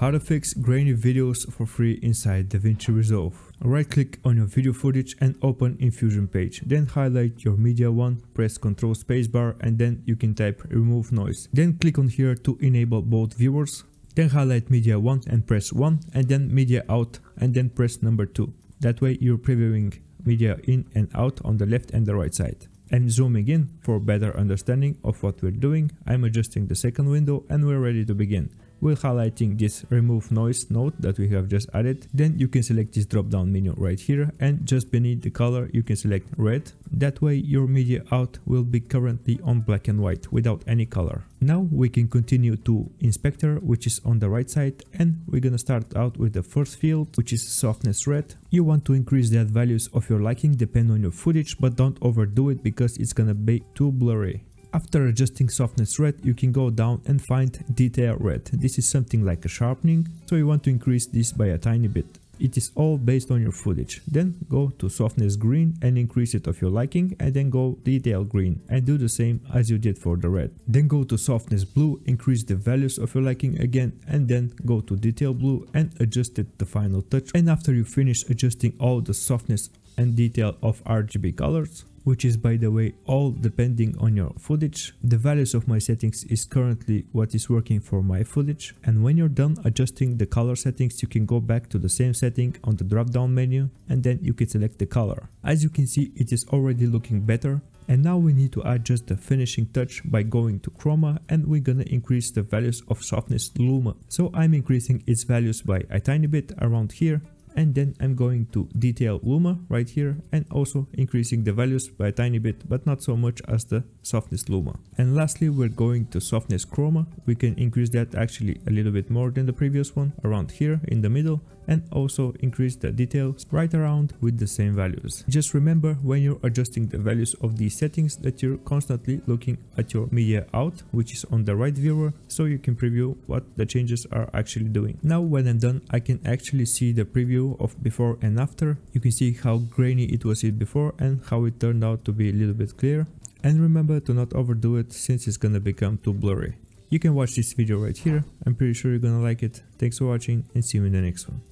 How to fix grainy videos for free inside DaVinci Resolve. Right click on your video footage and open in Fusion page. Then highlight your media one, press Ctrl spacebar and then you can type remove noise. Then click on here to enable both viewers. Then highlight media 1 and press 1 and then media out and then press number 2. That way you're previewing media in and out on the left and the right side. And zooming in for better understanding of what we're doing, I'm adjusting the second window and we're ready to begin while highlighting this remove noise node that we have just added. Then you can select this drop down menu right here and just beneath the color you can select red. That way your media out will be currently on black and white without any color. Now we can continue to inspector which is on the right side and we're gonna start out with the first field which is softness red. You want to increase that values of your liking depend on your footage but don't overdo it because it's gonna be too blurry. After adjusting softness red, you can go down and find detail red. This is something like a sharpening, so you want to increase this by a tiny bit. It is all based on your footage. Then go to softness green and increase it of your liking and then go detail green and do the same as you did for the red. Then go to softness blue, increase the values of your liking again and then go to detail blue and adjust it the final touch. And after you finish adjusting all the softness and detail of RGB colors, which is by the way all depending on your footage. The values of my settings is currently what is working for my footage and when you're done adjusting the color settings you can go back to the same setting on the drop down menu and then you can select the color. As you can see it is already looking better and now we need to adjust the finishing touch by going to chroma and we're gonna increase the values of softness luma. So I'm increasing its values by a tiny bit around here and then I'm going to detail Luma right here and also increasing the values by a tiny bit but not so much as the softness Luma. And lastly we're going to softness Chroma, we can increase that actually a little bit more than the previous one around here in the middle and also increase the details right around with the same values. Just remember when you're adjusting the values of these settings that you're constantly looking at your media out which is on the right viewer so you can preview what the changes are actually doing. Now when I'm done I can actually see the preview of before and after. You can see how grainy it was before and how it turned out to be a little bit clear. And remember to not overdo it since it's gonna become too blurry. You can watch this video right here, I'm pretty sure you're gonna like it. Thanks for watching and see you in the next one.